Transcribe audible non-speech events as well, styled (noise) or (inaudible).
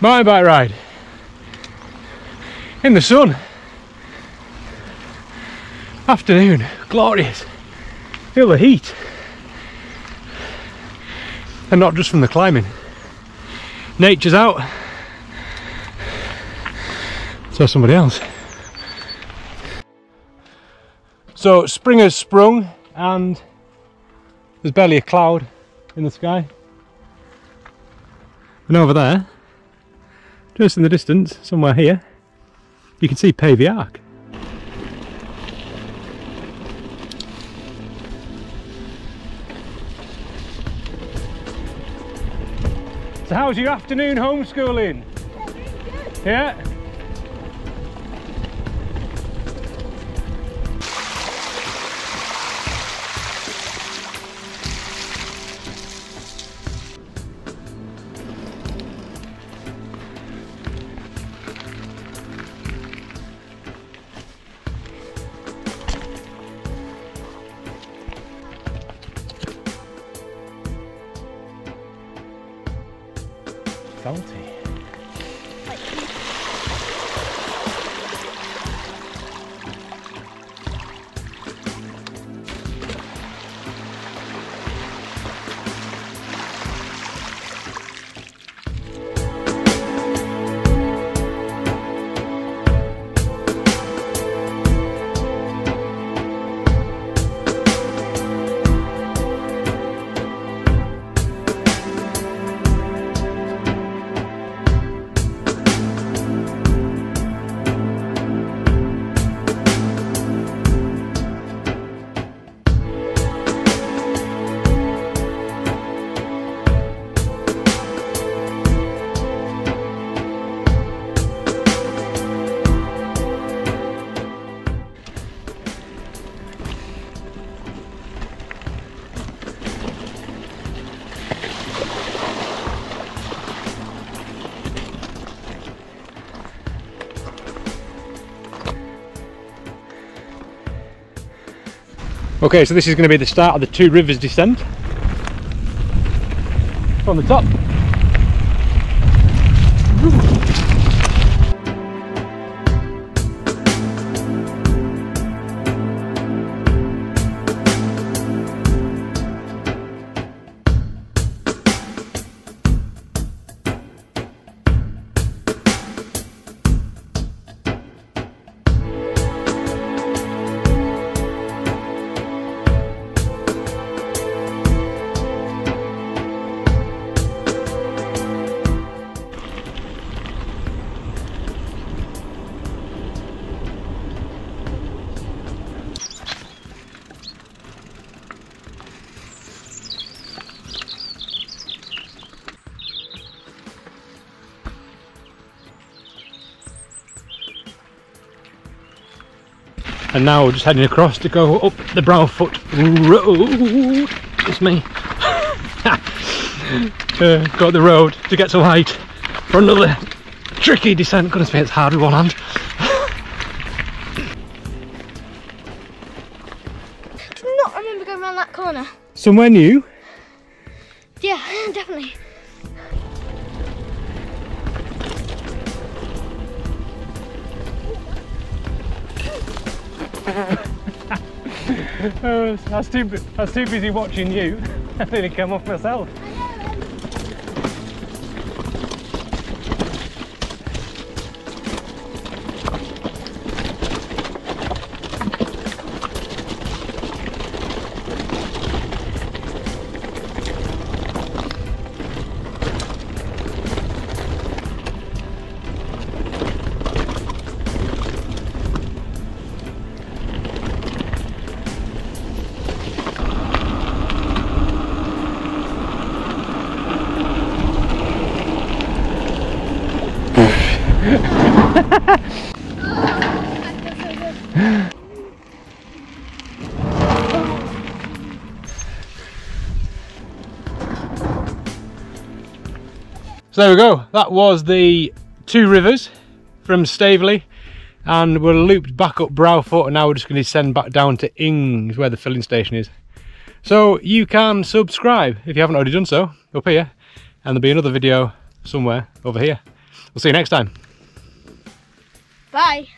mountain bike ride in the sun. Afternoon, glorious. Feel the heat. And not just from the climbing. Nature's out. So somebody else. So spring has sprung and there's barely a cloud in the sky. And over there, just in the distance, somewhere here, you can see Pavey Ark. So how's your afternoon homeschooling? Yeah? Salty. Okay, so this is going to be the start of the Two Rivers descent. From the top. And now we're just heading across to go up the Browfoot Road. It's me. (laughs) uh, got the road to get to height for another tricky descent. Goodness me, it's hard with one hand. do not remember going around that corner. Somewhere new. Yeah, (laughs) definitely. (laughs) Uh, I was too, I was too busy watching you. I nearly came off myself. So there we go. That was the two rivers from Staveley and we're looped back up Browfoot and now we're just going to descend back down to Ings where the filling station is. So you can subscribe if you haven't already done so up here and there'll be another video somewhere over here. We'll see you next time. Bye.